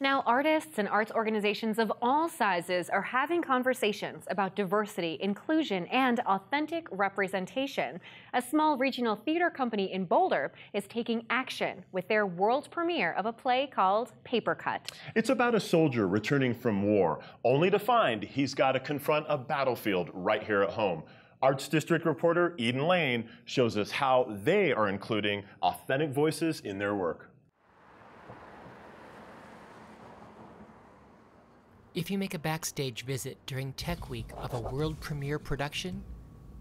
Now, artists and arts organizations of all sizes are having conversations about diversity, inclusion, and authentic representation. A small regional theater company in Boulder is taking action with their world premiere of a play called Paper Cut. It's about a soldier returning from war, only to find he's got to confront a battlefield right here at home. Arts District reporter Eden Lane shows us how they are including authentic voices in their work. If you make a backstage visit during Tech Week of a world premiere production,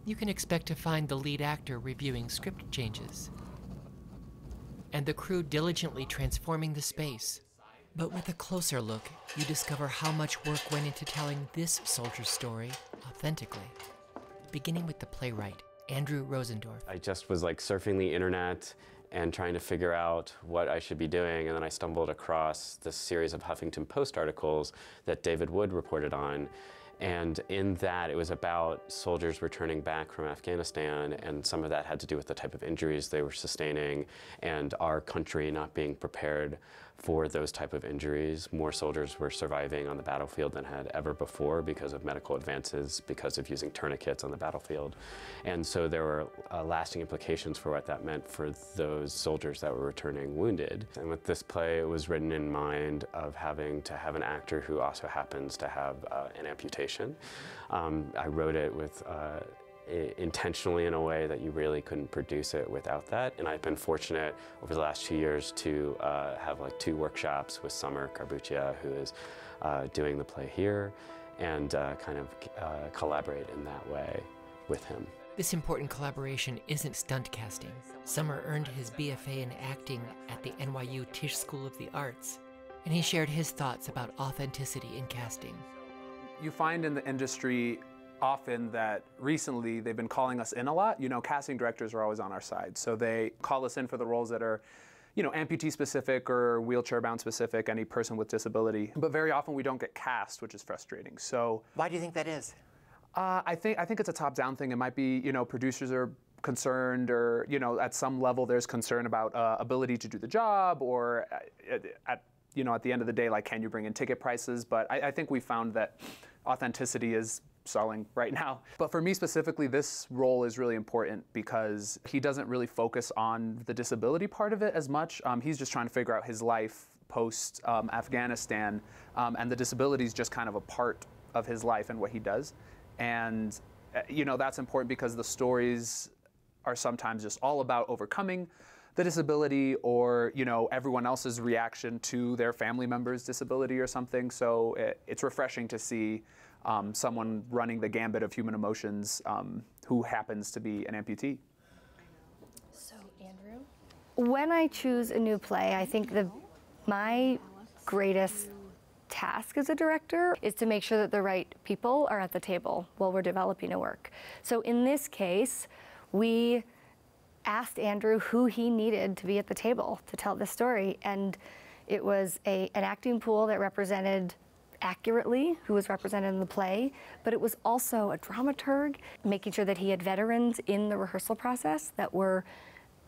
you can expect to find the lead actor reviewing script changes and the crew diligently transforming the space. But with a closer look, you discover how much work went into telling this soldier's story authentically, beginning with the playwright, Andrew Rosendorf. I just was like surfing the internet and trying to figure out what I should be doing. And then I stumbled across this series of Huffington Post articles that David Wood reported on. And in that, it was about soldiers returning back from Afghanistan, and some of that had to do with the type of injuries they were sustaining and our country not being prepared for those type of injuries. More soldiers were surviving on the battlefield than had ever before because of medical advances, because of using tourniquets on the battlefield. And so there were uh, lasting implications for what that meant for those soldiers that were returning wounded. And with this play, it was written in mind of having to have an actor who also happens to have uh, an amputation. Um, I wrote it with uh, intentionally in a way that you really couldn't produce it without that. And I've been fortunate over the last two years to uh, have like two workshops with Summer Carbuccia, who is uh, doing the play here, and uh, kind of uh, collaborate in that way with him. This important collaboration isn't stunt casting. Summer earned his BFA in acting at the NYU Tisch School of the Arts, and he shared his thoughts about authenticity in casting. You find in the industry often that recently they've been calling us in a lot. You know, casting directors are always on our side. So they call us in for the roles that are, you know, amputee specific or wheelchair bound specific, any person with disability. But very often we don't get cast, which is frustrating. So why do you think that is? Uh, I think I think it's a top down thing. It might be, you know, producers are concerned or you know at some level there's concern about uh, ability to do the job or at, at, you know at the end of the day like can you bring in ticket prices but I, I think we found that authenticity is selling right now. But for me specifically, this role is really important because he doesn't really focus on the disability part of it as much. Um, he's just trying to figure out his life post um, Afghanistan, um, and the disability is just kind of a part of his life and what he does. And uh, you know that's important because the stories are sometimes just all about overcoming the disability or you know everyone else's reaction to their family member's disability or something. So it, it's refreshing to see um, someone running the gambit of human emotions um, who happens to be an amputee. So, Andrew? When I choose a new play, I think the my greatest task as a director is to make sure that the right people are at the table while we're developing a work. So in this case, we asked Andrew who he needed to be at the table to tell the story, and it was a, an acting pool that represented accurately who was represented in the play, but it was also a dramaturg, making sure that he had veterans in the rehearsal process that were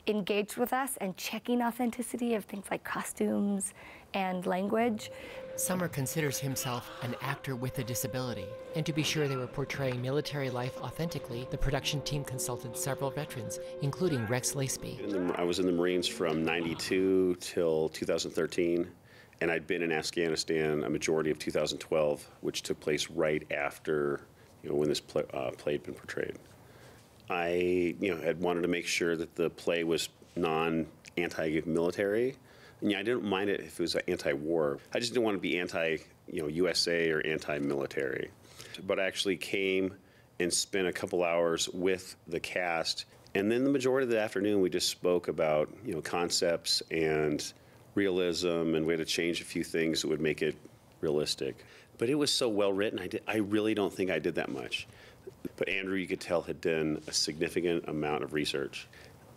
engaged with us and checking authenticity of things like costumes and language. Summer considers himself an actor with a disability, and to be sure they were portraying military life authentically, the production team consulted several veterans, including Rex Laceby. I was in the Marines from 92 till 2013 and I'd been in Afghanistan a majority of 2012, which took place right after you know when this play, uh, play had been portrayed. I you know had wanted to make sure that the play was non anti-military. And yeah, I didn't mind it if it was anti-war. I just didn't want to be anti you know USA or anti-military. But I actually came and spent a couple hours with the cast, and then the majority of the afternoon we just spoke about you know concepts and realism, and we had to change a few things that would make it realistic. But it was so well written. I did, I really don't think I did that much. But Andrew, you could tell, had done a significant amount of research.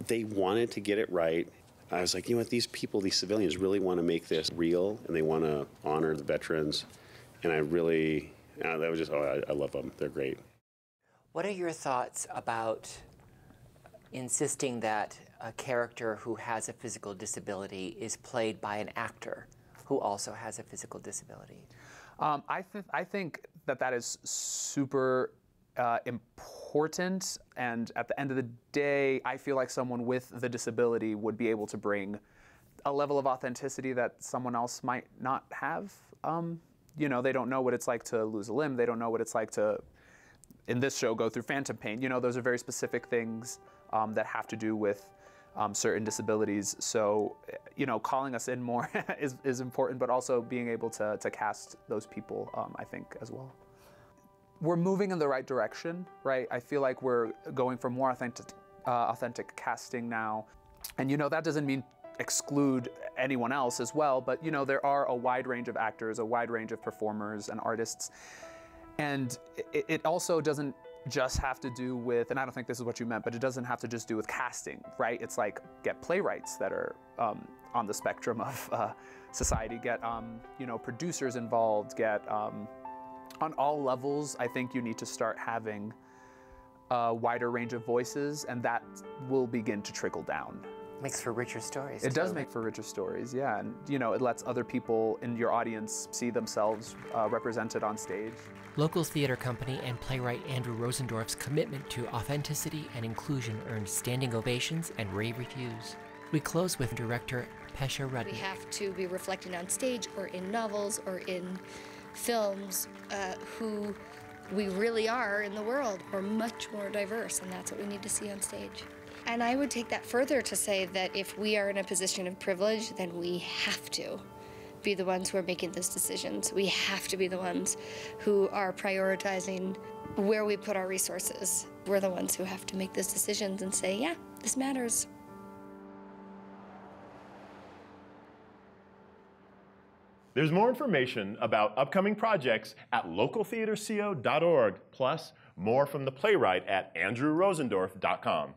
They wanted to get it right. I was like, you know what? These people, these civilians, really want to make this real, and they want to honor the veterans. And I really, uh, that was just, oh, I, I love them. They're great. What are your thoughts about insisting that a character who has a physical disability is played by an actor who also has a physical disability? Um, I, th- I think that that is super uh, important. And at the end of the day, I feel like someone with the disability would be able to bring a level of authenticity that someone else might not have. Um, you know, they don't know what it's like to lose a limb. They don't know what it's like to, in this show, go through phantom pain. You know, those are very specific things um, that have to do with um, certain disabilities. So, you know, calling us in more is, is important, but also being able to, to cast those people, um, I think, as well. We're moving in the right direction, right? I feel like we're going for more authentic, uh, authentic casting now. And, you know, that doesn't mean exclude anyone else as well, but, you know, there are a wide range of actors, a wide range of performers and artists. And it, it also doesn't just have to do with, and I don't think this is what you meant, but it doesn't have to just do with casting, right? It's like get playwrights that are um, on the spectrum of uh, society, get um, you know producers involved, get um, on all levels. I think you need to start having a wider range of voices, and that will begin to trickle down. Makes for richer stories. It does make for richer stories, yeah, and you know it lets other people in your audience see themselves uh, represented on stage. Local theater company and playwright Andrew Rosendorf's commitment to authenticity and inclusion earned standing ovations and rave reviews. We close with director Pesha Rudnick. We have to be reflecting on stage or in novels or in films uh, who we really are in the world. We're much more diverse, and that's what we need to see on stage. And I would take that further to say that if we are in a position of privilege, then we have to be the ones who are making those decisions. We have to be the ones who are prioritizing where we put our resources. We're the ones who have to make those decisions and say, yeah, this matters. There's more information about upcoming projects at localtheaterco.org, plus more from the playwright at andrewrosendorf.com.